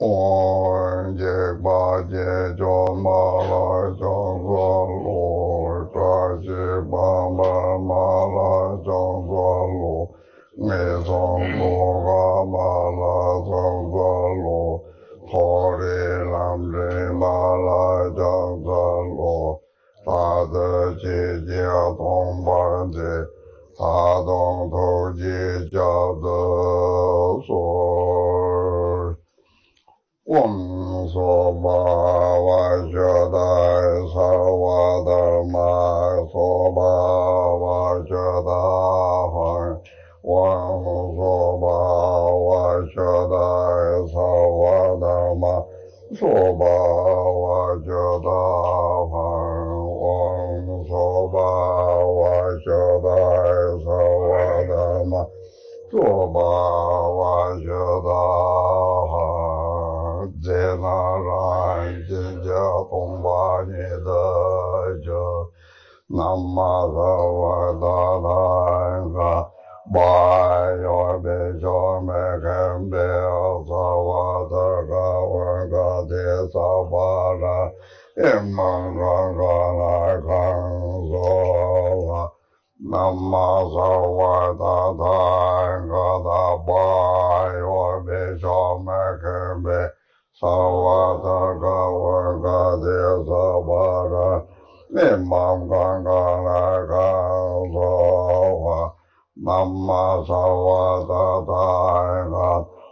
我这八戒叫马来叫个罗，抓起巴巴马来叫个罗，没从罗个马来叫个罗，好的南的马来叫个罗，他的姐姐同伴的，他同头姐叫的说。 说巴哇觉达哈嗡说巴哇觉达萨瓦达玛说巴哇觉达哈。在那然今家东巴尼的就南无萨瓦达达嘎巴哟贝乔梅堪贝 sa pa ra em mang ra ga la kang so la nam ma sa wa ta ta ga ta pa yo be so ma ke be sa wa ta ga wa ga de sa pa ra em mang ga ga la kang so la nam ma sa wa ta ta ga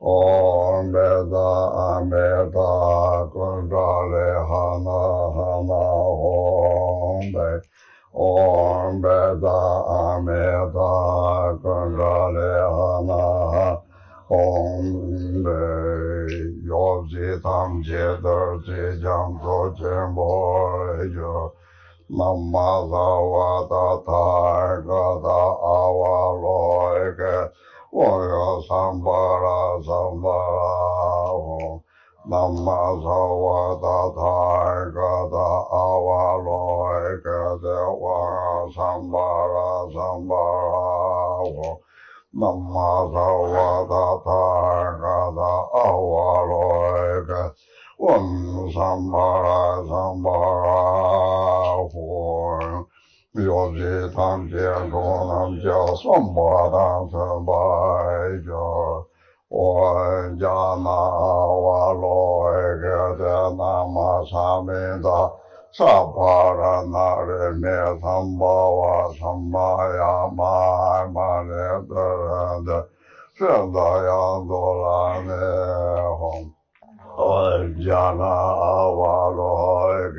ॐ वेद अमेद कुण्डले हन हन ॐ वै ॐ वेद अमेद कुण्डले हन ॐ वै योजितं चेदर्शि जं सोचिम्भो यो मम्मा सवदथा गदा अवलोक 我别的阿弥陀跟着里哈那那红贝，我的阿弥陀跟着里哈那。红贝要是当街的这将做全部就，那么萨瓦达塔格达阿瓦罗个，我要上巴拉上巴拉红，那么萨瓦达塔格达阿瓦罗个的我要上巴拉上巴拉红。南无萨瓦达塔嘎达阿瓦罗嘎，嗡三巴拉三巴拉，有吉他杰多南迦三巴达三巴迦，我家那瓦罗嘎的那玛萨米达。萨巴拉那里灭三巴瓦三巴呀玛玛列德拉的，圣达扬多拉内红，我家那瓦罗给，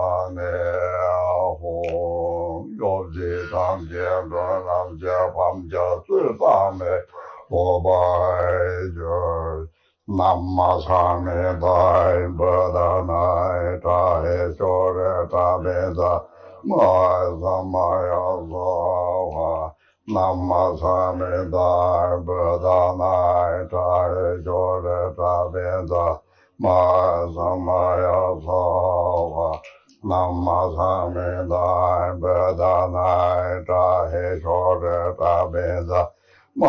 有几张见着人家旁家最大美，我拜就。南无萨弥达波达那扎嘿娑罗扎贝扎，摩萨玛呀娑哈。南无萨弥达波达那扎嘿娑罗扎贝扎，摩萨玛呀娑哈。 南无萨弥达波达那扎嘿娑罗扎贝扎，摩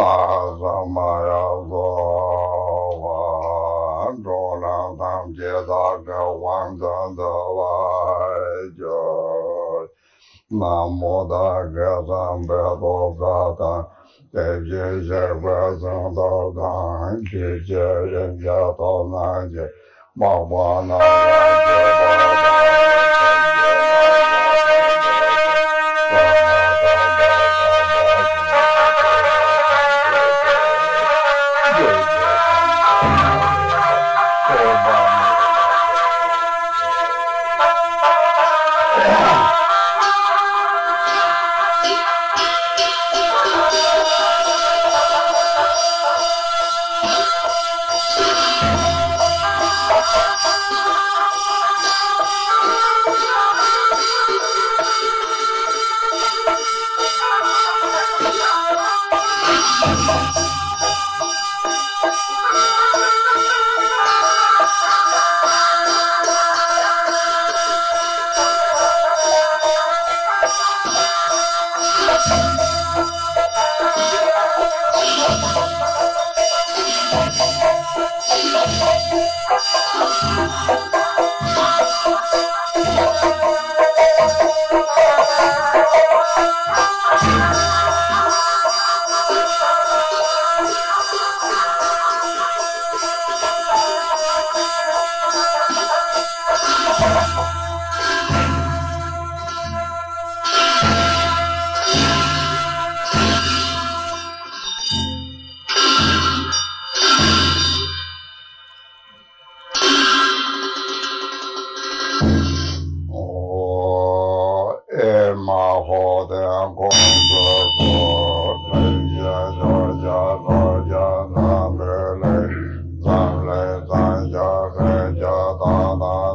萨玛呀娑哈。中郎当接大个王等的外教，南无大哥三百多个当，在这些外僧道当，去接人家到南去，宝宝那个。大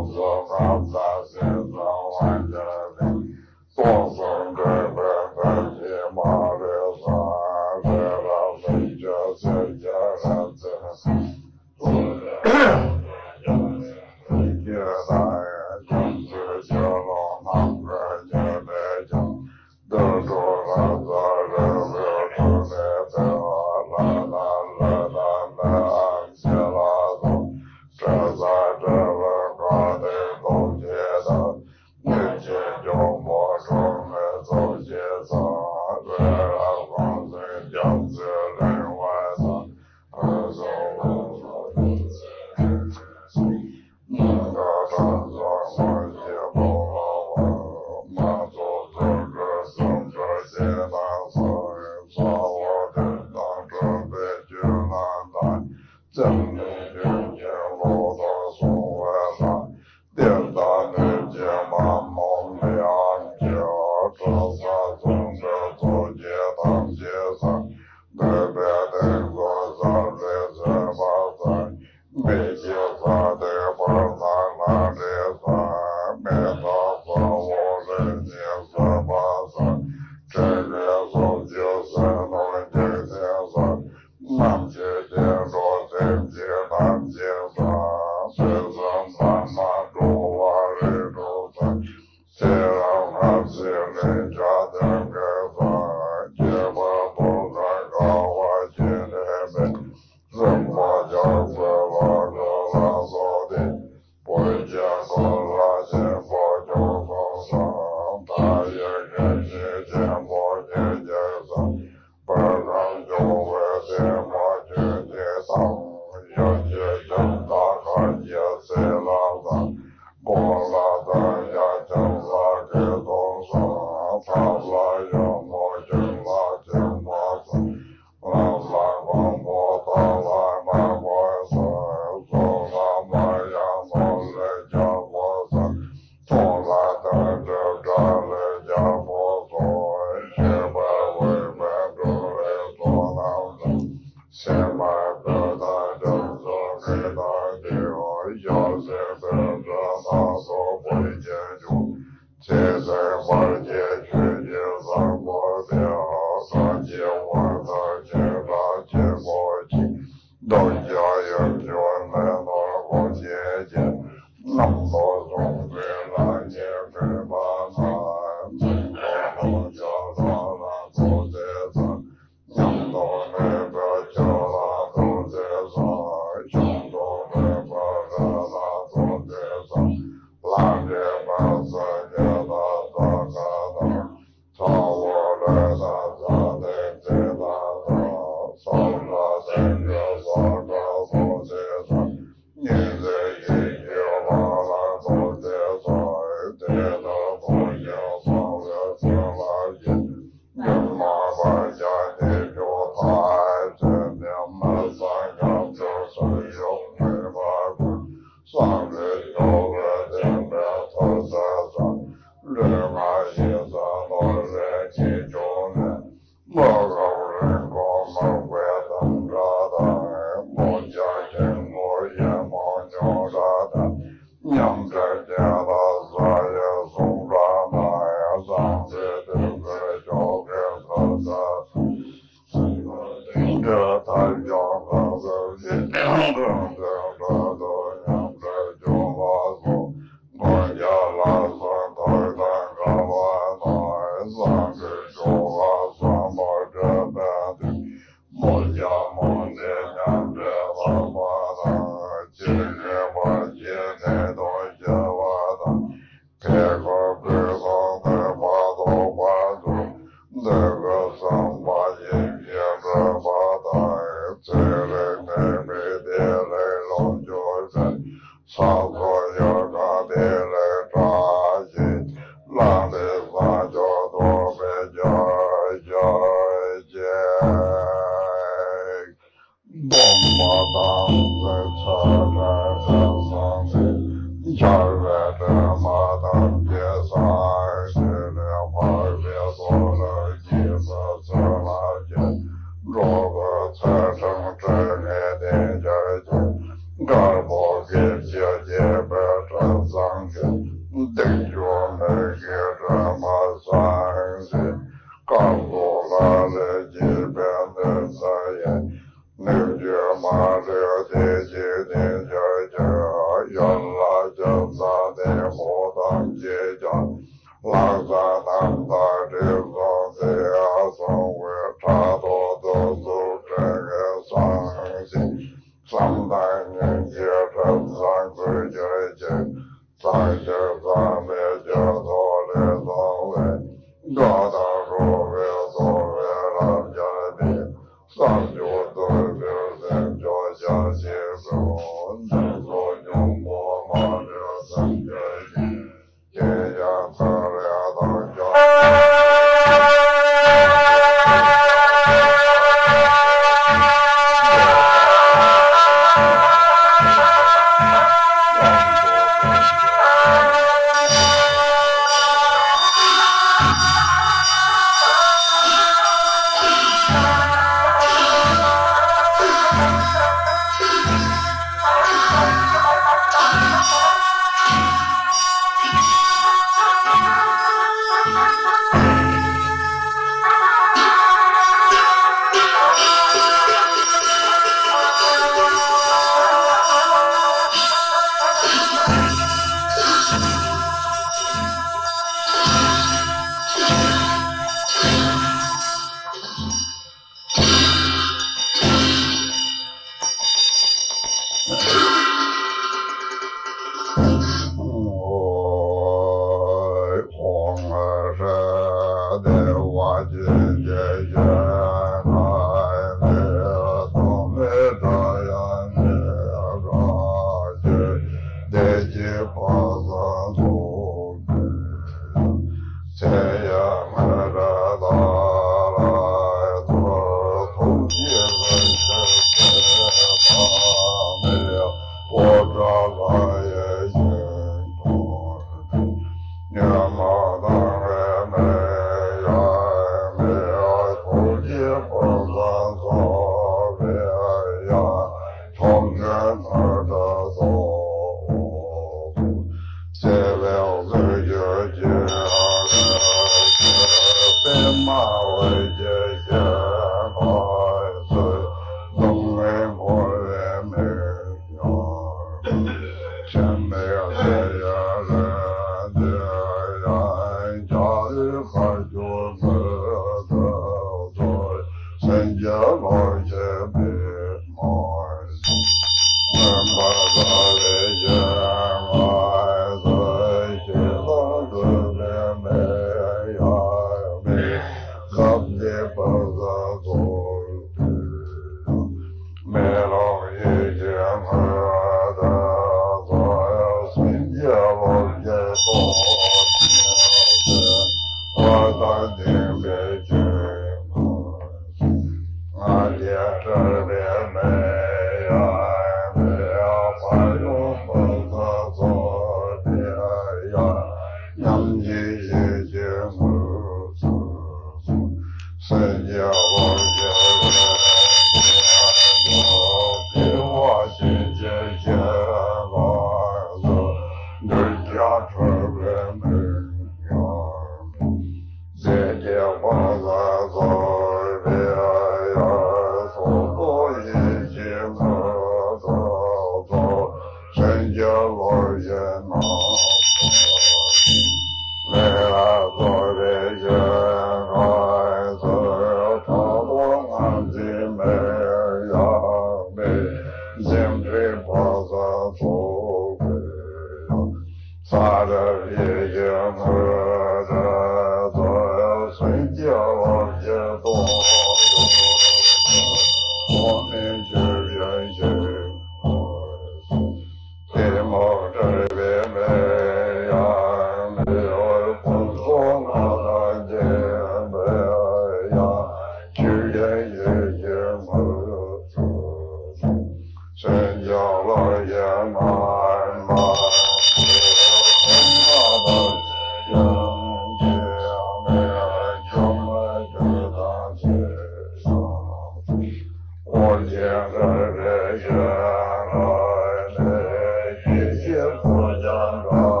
wrong.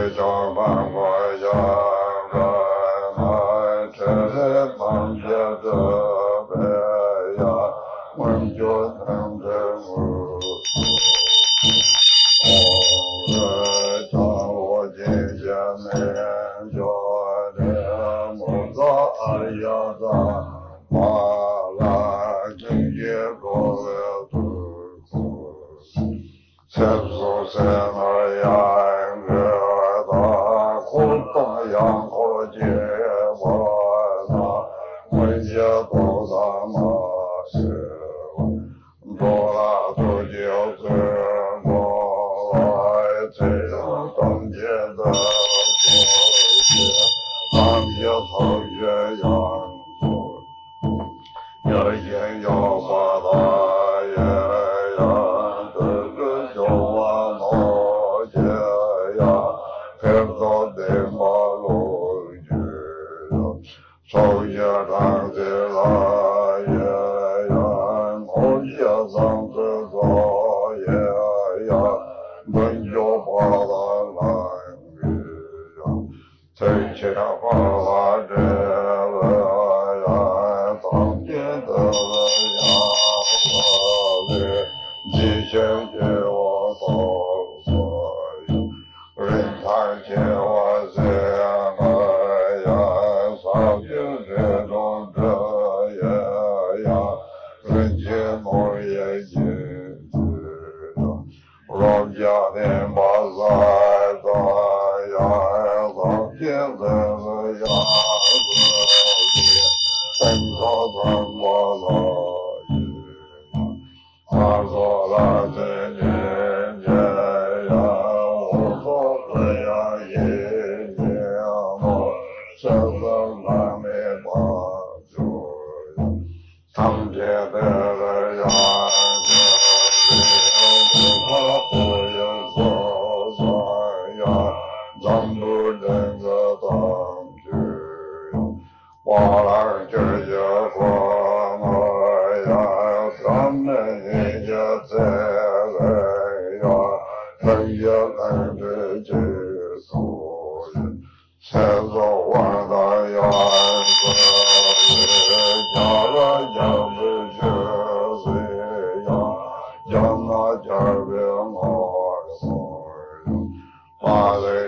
热，去上班把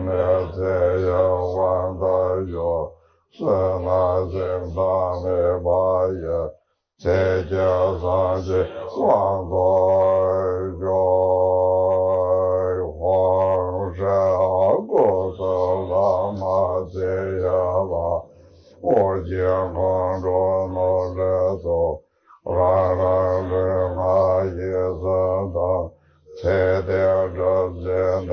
灭罪人王的主，是那金刚的法眼，这就算是王国主。我见光中的日出，冉冉的那一盏灯，彩电着前头。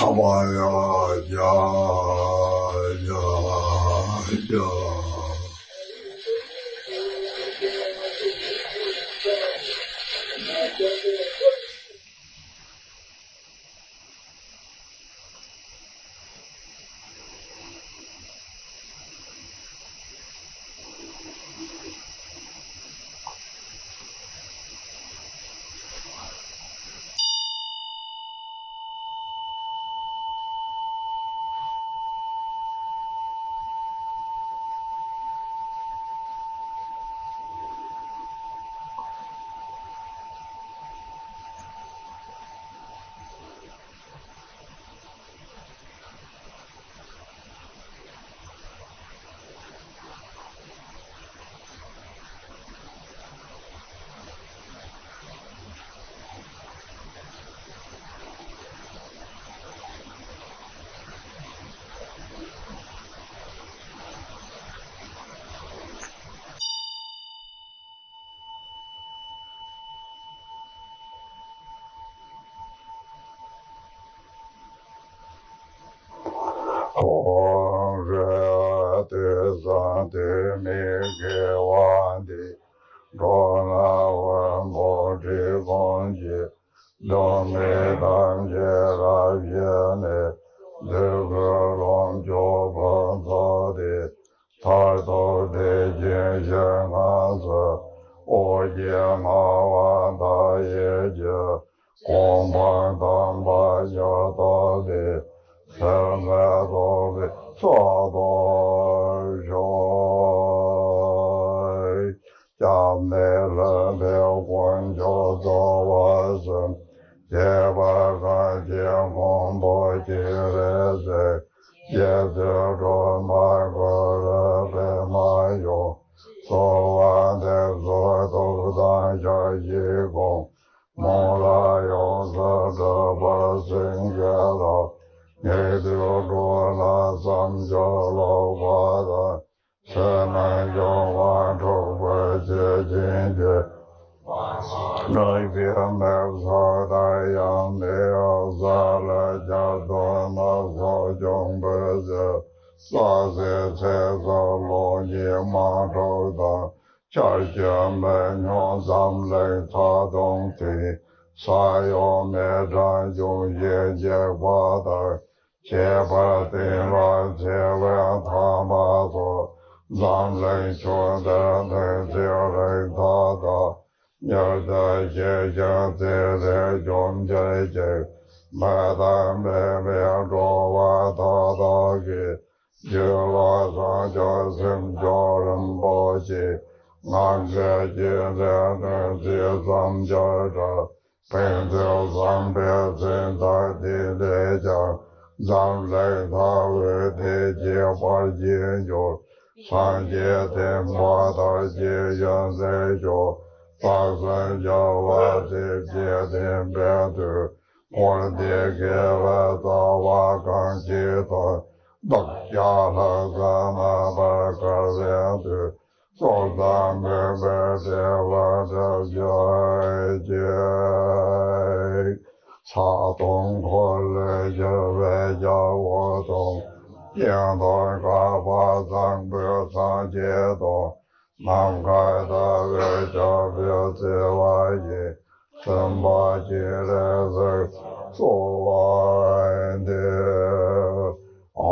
Samaya, ya, ya, ya. 吽热地三地弥给万地，罗那文波提公鸡，罗弥当揭拉耶呢，这个龙脚碰到的，他到的见见俺子，我见俺 将在在中间就，没得没没着万他大给，就拉上叫声叫人保洁，俺个现在能接上叫着，本就上边正在地来讲。让来他为天界化解救，三界天把他解养在救，八三叫我这界天别度，我的给我造瓦岗解脱，大家他干嘛把个两度，早上白白的我这叫解。茶东坡来就外叫我东，见到个把三不三街道，满开的外叫表在外地，什么进来是做完的，啊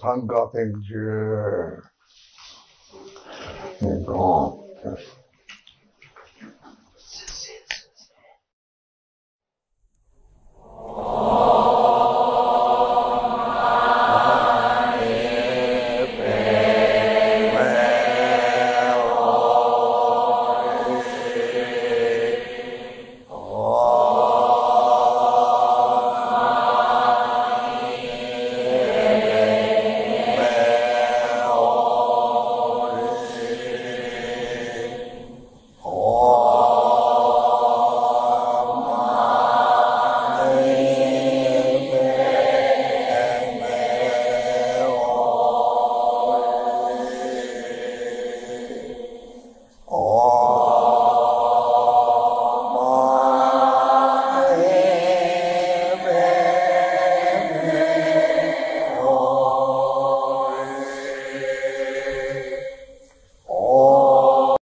三个